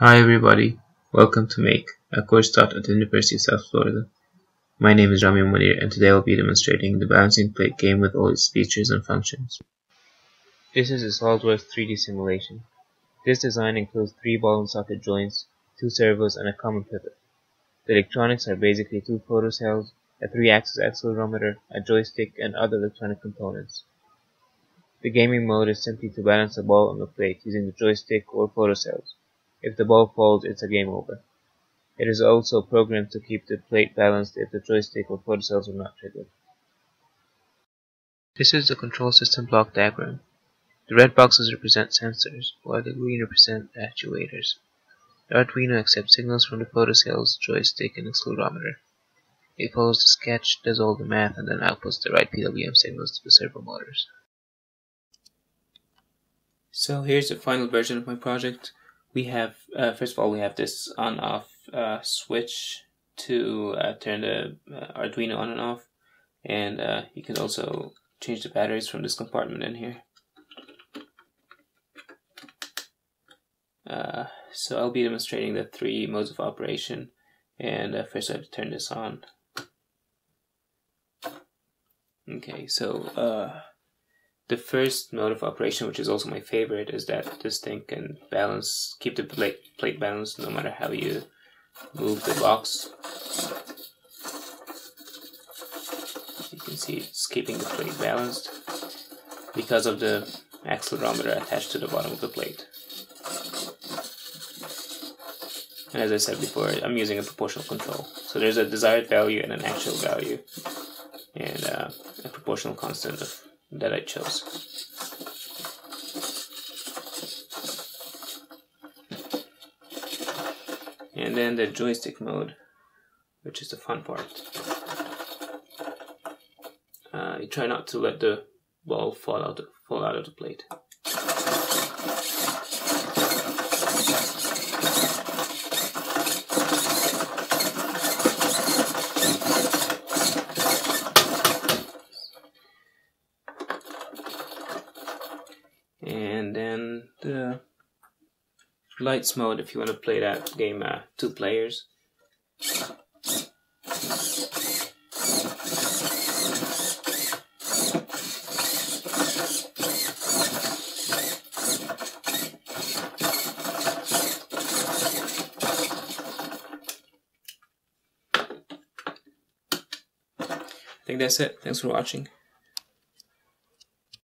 Hi everybody, welcome to Make, a course taught at the University of South Florida. My name is Ramy Mounir and today I'll be demonstrating the balancing plate game with all its features and functions. This is a SOLIDWORKS 3D simulation. This design includes three ball and socket joints, two servos and a common pivot. The electronics are basically two photocells, a 3-axis accelerometer, a joystick and other electronic components. The gaming mode is simply to balance the ball on the plate using the joystick or photocells. If the ball falls, it's a game over. It is also programmed to keep the plate balanced if the joystick or photocells are not triggered. This is the control system block diagram. The red boxes represent sensors, while the green represent actuators. The Arduino accepts signals from the photocells, joystick, and accelerometer. It follows the sketch, does all the math, and then outputs the right PWM signals to the servo motors. So here's the final version of my project we have uh, first of all we have this on off uh, switch to uh, turn the uh, Arduino on and off. And uh, you can also change the batteries from this compartment in here. So I'll be demonstrating the three modes of operation. And first I have to turn this on. Okay so the first mode of operation, which is also my favorite, is that this thing can balance, keep the plate, plate balanced no matter how you move the box. You can see it's keeping the plate balanced because of the accelerometer attached to the bottom of the plate. And as I said before, I'm using a proportional control. So there's a desired value and an actual value, and uh, a proportional constant of that I chose. And then the joystick mode, which is the fun part. Uh, you try not to let the ball fall out, fall out of the plate. And then the lights mode if you want to play that game uh, two players I think that's it. Thanks for watching.